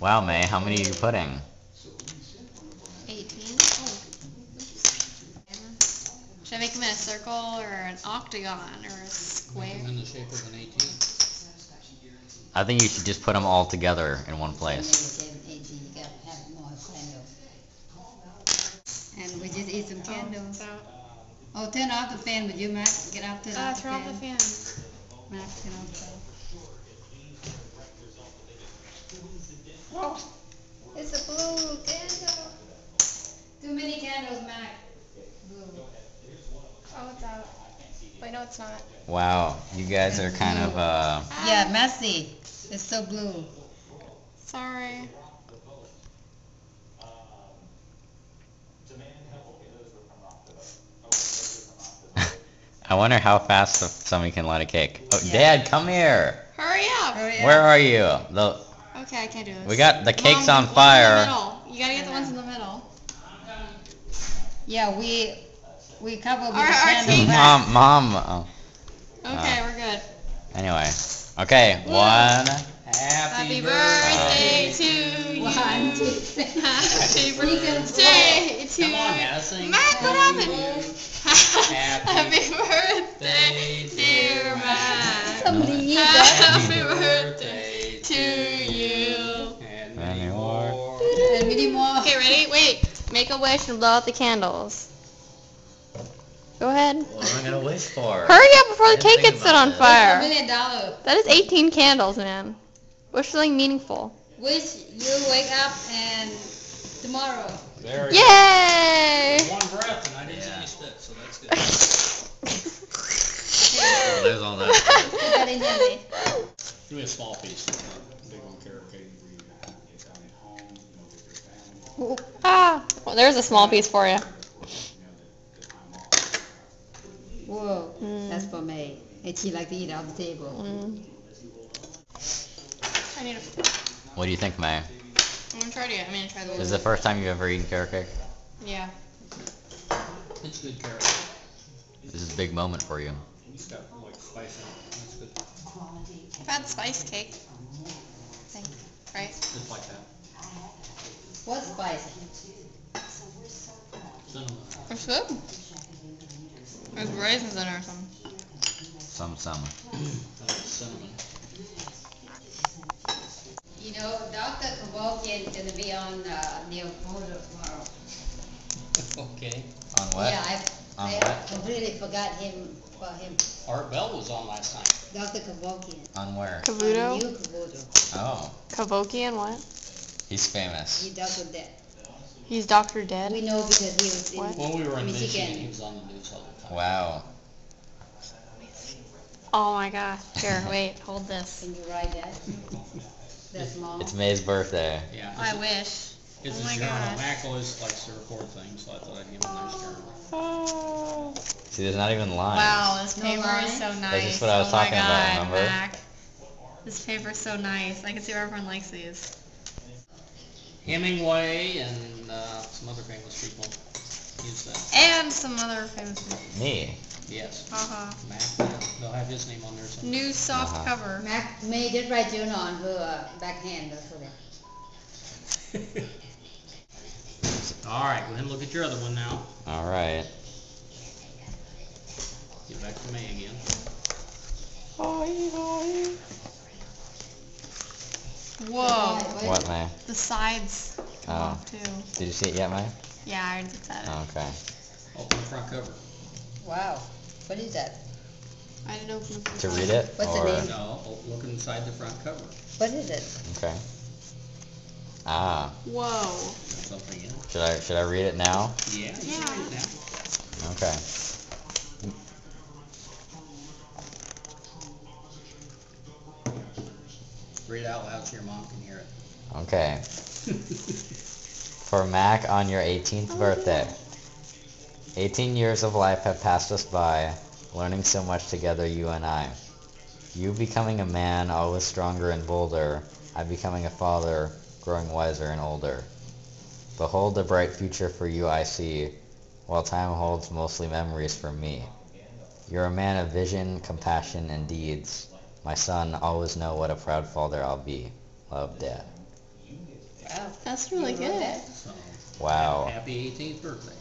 Wow, May, how many are you putting? 18. Oh. Should I make them in a circle or an octagon or a square? Make them in the shape of an 18. I think you should just put them all together in one place. And we just eat some Oh, candles. Oh, turn off the fan, would you, Mac? Get off, turn Ah, off the turn off the fan. fan. Mac, turn off the fan. Oh, it's a blue candle. Too many candles, Mac. Blue. Oh, it's out. Wait, no, it's not. Wow, you guys are kind of, uh, Yeah, messy. It's so blue. Sorry. I wonder how fast somebody can light a cake. Oh, Yeah. Dad, come here. Hurry up. Hurry Where are you? The Okay, I can't do this. we got the cake's Mom, on the ones in the fire. middle. You gotta get the ones in the middle. Yeah, we, we cover with Our- the our candle. Mom, mom. Oh, Okay, Ah. we're good. anyway, okay. Woo. One. Happy birthday to you. One, two, three. Happy birthday to Come on, Madison. Mac, what happened? Happy Happy birthday, dear Mac. Somebody eat. Happy birthday to you. And Many many more. more. And many more. Okay, ready? Wait. Make a wish and blow out the candles. Go ahead. What am I gonna wish for? Hurry up before the cake gets set on this. Fire. million dollar. That is 18 candles, man. Wish something meaningful. Wish you wake up and tomorrow. Very good. Yay! One breath, and I didn't see Yeah. you spit, so that's good. There's all that. Put that in there. Give me a small piece. Big one carrot cake. ah, well, there's a small piece for you. Whoa, Mm. that's for May. And she like to eat off the table. Mm. I need a. What do you think, May? I'm gonna try it. I'm gonna try the. This is the first time you've ever eaten carrot cake? Yeah. It's good carrot. This is a big moment for you. It's got like spice in it. That's good. I've had spice cake. I think. Right? Just like that. What's spicy? Cinnamon. It's good. There's raisins in there or something. Some, some. That's. You know, Dr. Kevorkian is gonna be on, uh, near photo tomorrow. Okay. On what? Yeah, I, On I what? completely forgot him, about him. Art Bell was on last time. Dr. Kevorkian. On where? On Kabuto? New Kabuto. Oh, Kevorkian what? he's famous. He Dr. Dead. He's Doctor Dead? We know because he was in What? When we were in Michigan, he was on the news all the time. Wow. Oh my gosh. Here, wait, hold this. Can you write that? That small? It's May's birthday. Yeah. I wish. it's oh a my journal. gosh. Mac always likes to record things, so I thought I'd give him a nice journal. Oh. See, there's not even lines. Wow, this No paper is line? so nice. That's just what I was oh talking my about, remember? Mac. This is so nice. I can see why everyone likes these. Hemingway and uh, some other famous people use that. And some other famous people. Me. Yes. Uh-huh. Mac, yeah, they'll have his name on there somewhere. New soft Uh-huh. cover. Mac May did write journal on her uh, backhand, that's what it. All right, go ahead and look at your other one now. All right. Get back to me again. Whoa. What, man? The sides come Oh. off too. Did you see it yet, May? Yeah, I already looked at it. Okay. Open the front cover. Wow, what is that? I didn't open the To read it? What's the name? No, look inside the front cover. What is it? Okay. Ah. Whoa. Something in. Should I should I read it now? Yeah, you Yeah. read it now. Okay. Read it out loud so your mom can hear Okay. For Mac on your 18th birthday. 18 years of life have passed us by, learning so much together, you and I. You becoming a man, always stronger and bolder. I becoming a father, growing wiser and older. Behold the bright future for you I see, while time holds mostly memories for me. You're a man of vision, compassion, and deeds. My son, always know what a proud father I'll be. Love, Dad. Wow. That's really good. that? So, Wow. happy 18th birthday.